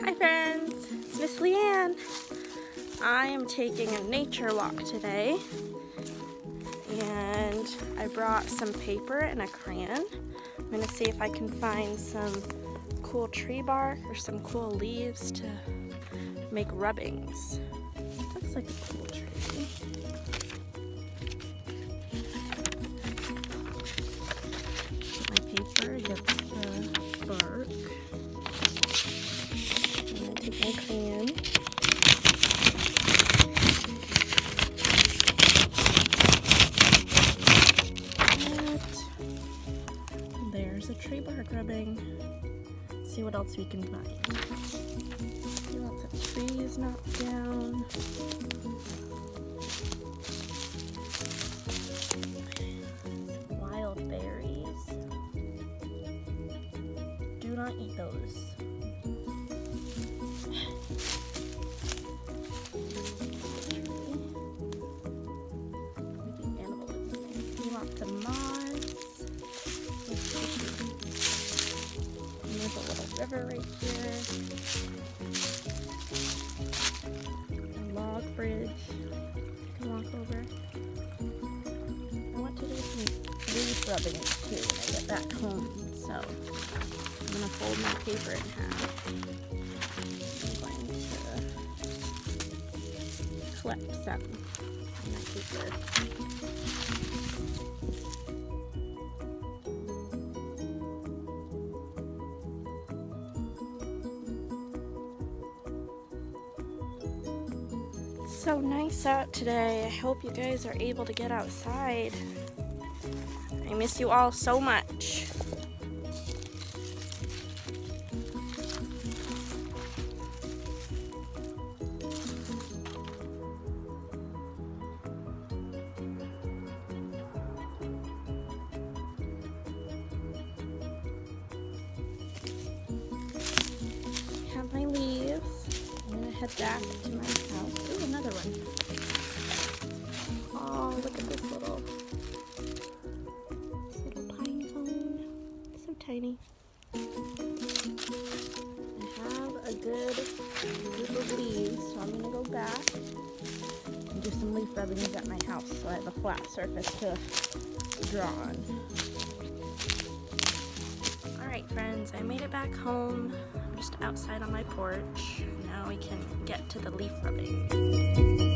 Hi friends, it's Miss Leanne. I am taking a nature walk today and I brought some paper and a crayon. I'm gonna see if I can find some cool tree bark or some cool leaves to make rubbings. Looks like a cool tree. Tree bark rubbing. see what else we can find. See knocked down. Wild berries. Do not eat those. Maybe river right here. A log bridge. You can walk over. I want to do some leaf rubbing too when I get back home. So I'm gonna fold my paper in half. I'm going to collect some on my paper. So nice out today. I hope you guys are able to get outside. I miss you all so much. Have my leaves. I'm gonna head back to my tiny. I have a good group of leaves, so I'm gonna go back and do some leaf rubbings at my house so I have a flat surface to draw on. Alright friends, I made it back home. I'm just outside on my porch. Now we can get to the leaf rubbing.